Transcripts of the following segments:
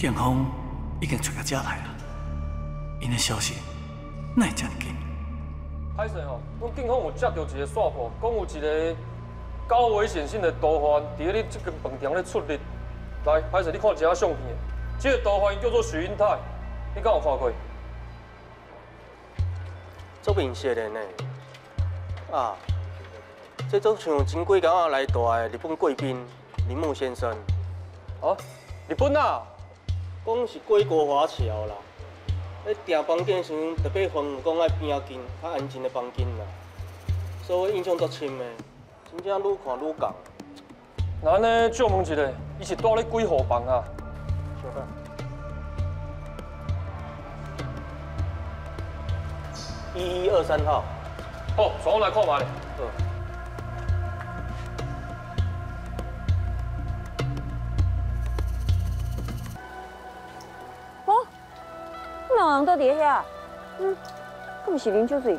警方已经找到这来了，因的消息哪会这么紧？歹势吼，阮警方有接到一个线报，讲有一个高危险性的毒贩伫咧你这间饭店咧出入。来，歹势，你看一下相片，这个毒贩叫做许英泰，你敢有看过？足明显的呢。啊，这都像前几工啊来大的日本贵宾铃木先生。哦，日本啊？讲是过国华侨啦。咧订房间时特别分讲爱边仔近、较安静的房间啦。所以印象足深的，真正愈看愈共。那安尼借问一下，伊是住咧几号房啊？一一二三号。好，从我来看嘛咧。人都伫遐，嗯，敢是啉酒醉？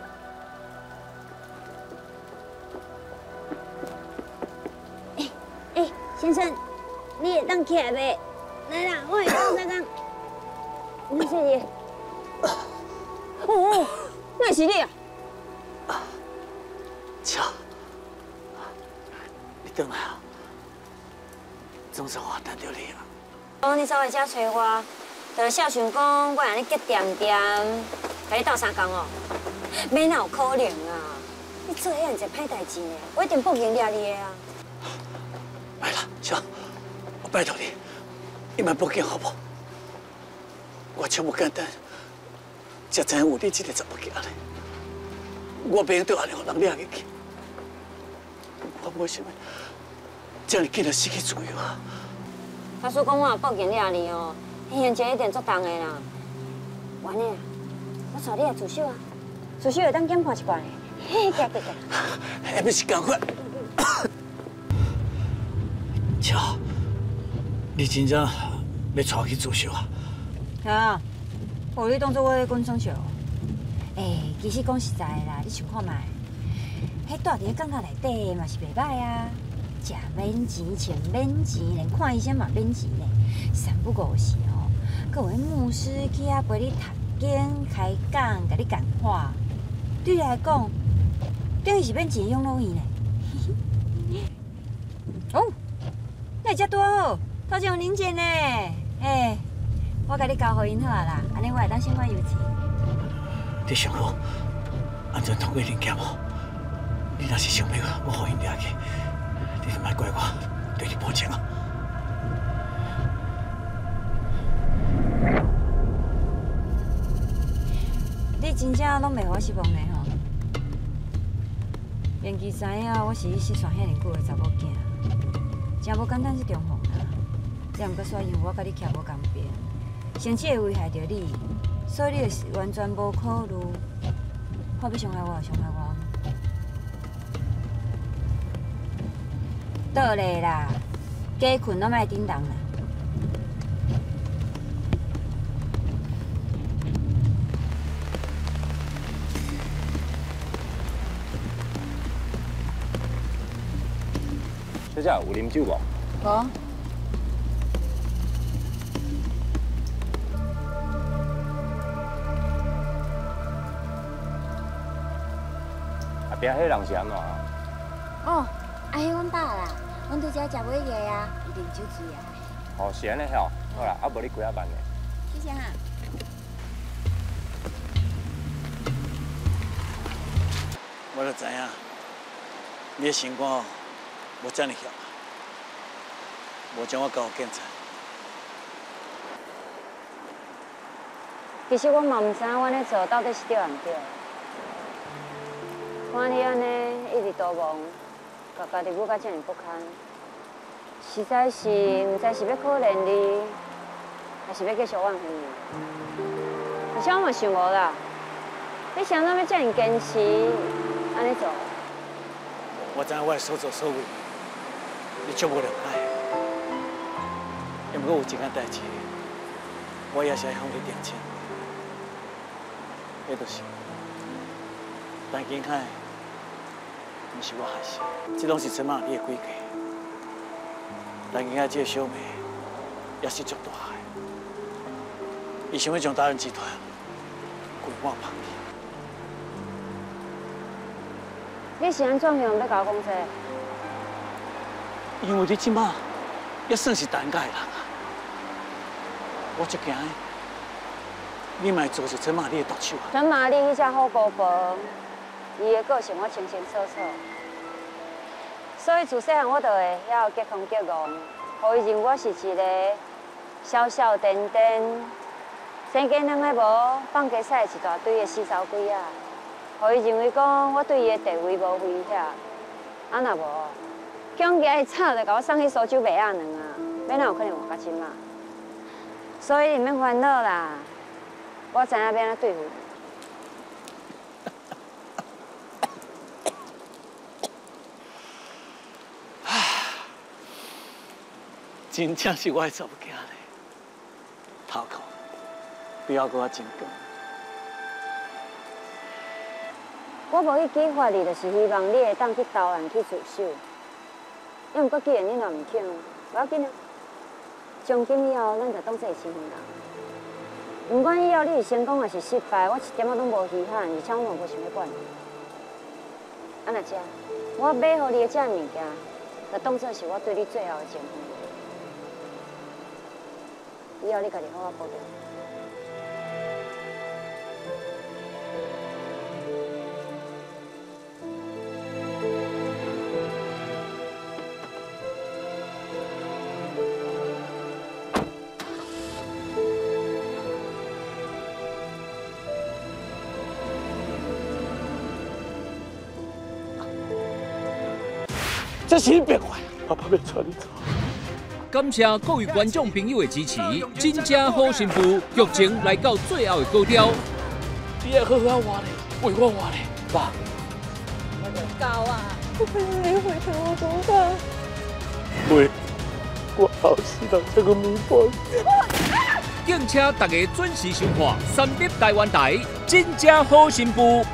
哎哎，先生，你会当起来袂？来啦，我会当再讲。谢谢你。哦，那是你啊？巧，你等来啊！总算我等到你啊！哦，你走来家找我，就是想想讲我让你结点点，甲你斗相共哦？没哪有可能啊！你做遐样子歹代志呢，我一定报警抓你的啊！来了，行，我拜托你，你莫报警好不好？我超不简单，才知影有你这个查某囝呢。我不用对安尼互人掠入去，我为什么这样紧就失去自由啊？他说讲我若报警抓你哦，现在一定做重的啦。完了，我找你来助手啊！助手会当检判一半的。嘿，行行行。还不是赶快？巧，你真正要带我去自首啊？啊，我你当作我在讲双笑。哎，其实讲实在的啦，你想看卖？迄住伫咧港口内底嘛是袂歹啊，食免钱，穿免钱，连看医生嘛免钱呢。三不五时哦，各位牧师去遐陪你读经、开讲，甲你讲话。对你来讲，等于是免钱养老院呢。哦，那遮多好，头前有零钱呢。哎，我甲你交互因好啊啦，安尼我会当先管油钱。你想好安全通过临检无？你若是想要我互因掠去，你就莫怪我对你无情啊！你真正拢袂我失望的吼。连记知影我是伊失散遐尼久的查某囝，真无简单是重逢啦。也毋过煞因为我甲你徛无共边，甚至会危害到你，所以你就是完全无考虑，我要伤害我伤害我。倒咧啦，加困拢莫叮当啦。小姐有啉酒无？无。后壁迄人是安怎啊？哦，阿，迄阮爸啦，阮拄则食尾个啊，伊啉酒醉啊。哦，是安尼吼。好啦，啊无你几啊万个？谢谢哈。我就知影，你的心肝无遮尔险，无将我交给警察。其实我嘛毋知影，我咧做到底是对毋对。看你安尼一直逃亡，把家己母甲遮尔不堪，实在是毋知是要可怜你，还是要继续怨恨你。而且我嘛想无啦，你想怎要遮尔坚持安尼做？我知影我的所作所为，你足无谅解。毋过有一件代志，我也是爱向你澄清，迄就是陈金海，毋是我害死，这拢是陈妈你的诡计。陈金海这个小妹也是足大的，伊想要将达人集团规划旁你是安怎样要甲我讲这？因为你即马也算是单家的人啊，我就惊你莫做一阵嘛，你的毒手啊！陈玛丽迄只好姑婆，伊的个性我清清楚楚，所以自细汉我就会晓结风结浪，互伊认我是一个小小颠颠、生囡仔还无放假晒一大堆的死草鬼啊！互伊认为讲我对伊的地位无威胁，啊那无，强家的吵就甲我送去苏州卖鸭卵啊！要哪有可能活到即嘛？所以你免烦恼啦。我知影要安怎对付你。真正是我的查某囝咧，头壳不要给我真高。我无去激发你，就是希望你会当去投案去自首。因为过既然你若唔肯，不要紧啊。从今以后，咱就当做是亲人。不管以后你是成功还是失败，我一点仔拢无稀罕，而且我无想要管你。安那只，我买好你的这物件，就当做是我对你最后的情付。以后你家己好好保重。这是你变坏，我怕要带你走。感谢各位观众朋友的支持，真正好幸福，剧情来到最后的高潮。你也好好活咧，为我活咧，爸。高啊！你回头我怎么办？会，我好希望这个明白。敬请大家准时收看三立台湾台，真正好幸福。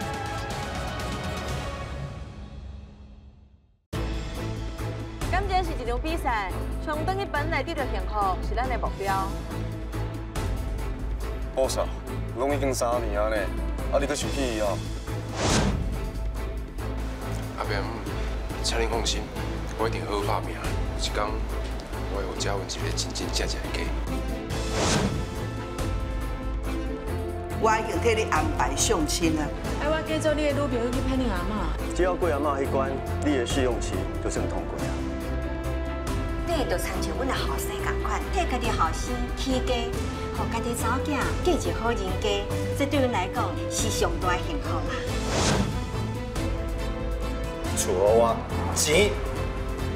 等去本来得到幸福是咱的目标。宝嫂，拢已经三年了呢，啊你搁想起伊啊？阿扁，请您放心，我一定好好把命。有一天，我会有交阮一个真真正正的家。我已经替你安排相亲了。哎，我叫做你的女朋友去陪你阿妈。只要过阿妈迄关，你的试用期就算通过啊。你就参照阮的后生共款，替家己后生起家，互家己早囝过一好人家，这对阮来讲是上大的幸福啦。厝我钱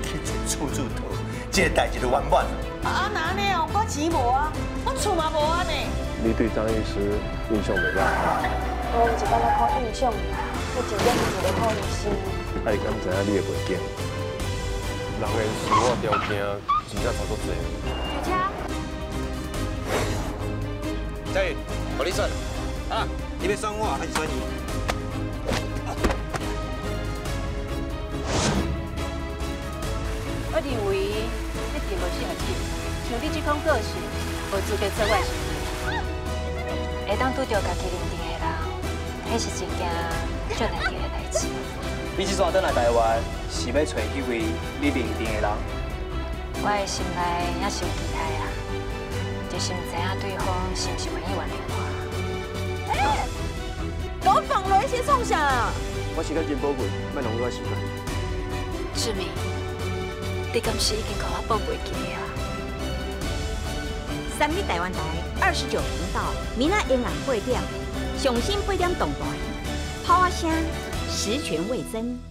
去做厝主头，这个代志就圆满了。啊，哪呢？我钱无啊，我厝嘛无啊呢。你对张医师印象袂歹？我有一摆咧靠印象，我真正是一个好医生。爱敢知影你的背景？人的事我条件真正差足多。开车。嘉宇，我你？选啊！你要选我还是选伊？我认为你？真无适合去，像你？这种个性，无资格做我的媳妇。会当拄到家己认定的人，迄是一件最难得的代志。你这阵倒来台湾，是要找迄位你认定的人？我的心内也是有期待啊，就是不知影对方是唔是愿意原谅我。哎，我放落先创啥？我时间真宝贵，莫浪费我时间。志明，你敢是已经给我报袂记啊？三立台湾台二十九频道，明仔夜晚八点，上新八点动台，炮啊声实权未增。